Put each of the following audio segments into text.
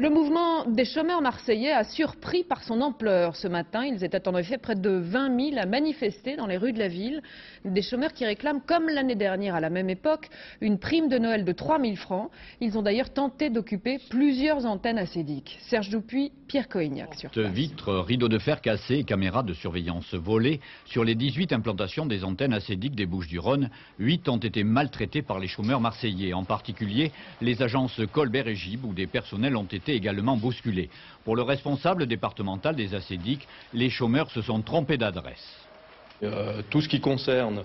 Le mouvement des chômeurs marseillais a surpris par son ampleur ce matin. Ils étaient en effet près de 20 000 à manifester dans les rues de la ville. Des chômeurs qui réclament, comme l'année dernière à la même époque, une prime de Noël de 3 000 francs. Ils ont d'ailleurs tenté d'occuper plusieurs antennes acédiques. Serge Dupuis, Pierre Coignac sur place. Vitres, rideaux de fer cassés caméras de surveillance volées. Sur les 18 implantations des antennes acédiques des Bouches-du-Rhône, 8 ont été maltraitées par les chômeurs marseillais, en particulier les agences Colbert et Gib où des personnels ont été également bousculés. Pour le responsable départemental des acédiques, les chômeurs se sont trompés d'adresse. Euh, tout ce qui concerne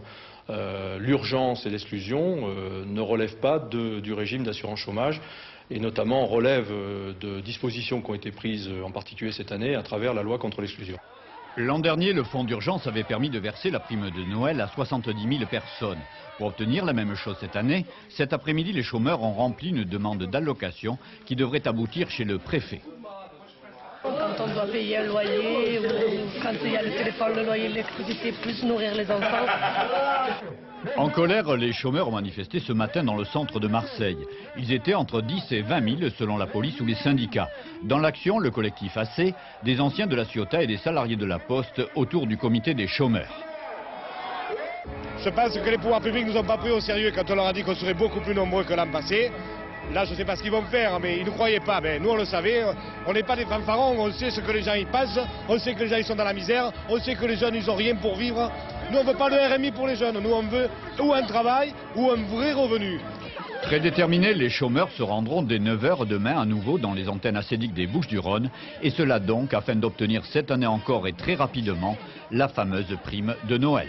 euh, l'urgence et l'exclusion euh, ne relève pas du régime d'assurance chômage et notamment relève de dispositions qui ont été prises en particulier cette année à travers la loi contre l'exclusion. L'an dernier, le fonds d'urgence avait permis de verser la prime de Noël à 70 000 personnes. Pour obtenir la même chose cette année, cet après-midi, les chômeurs ont rempli une demande d'allocation qui devrait aboutir chez le préfet. Quand on doit payer un loyer ou quand il y a le téléphone, le loyer, l'électricité, plus nourrir les enfants. En colère, les chômeurs ont manifesté ce matin dans le centre de Marseille. Ils étaient entre 10 et 20 000 selon la police ou les syndicats. Dans l'action, le collectif AC, des anciens de la Ciotat et des salariés de la Poste autour du comité des chômeurs. Je pense que les pouvoirs publics ne nous ont pas pris au sérieux quand on leur a dit qu'on serait beaucoup plus nombreux que l'an passé. Là, je ne sais pas ce qu'ils vont faire, mais ils ne croyaient pas. Mais nous, on le savait. On n'est pas des fanfarons. On sait ce que les gens y passent. On sait que les gens sont dans la misère. On sait que les jeunes, ils n'ont rien pour vivre. Nous, on ne veut pas de RMI pour les jeunes. Nous, on veut ou un travail ou un vrai revenu. Très déterminés, les chômeurs se rendront dès 9h demain à nouveau dans les antennes acédiques des Bouches-du-Rhône. Et cela donc afin d'obtenir cette année encore et très rapidement la fameuse prime de Noël.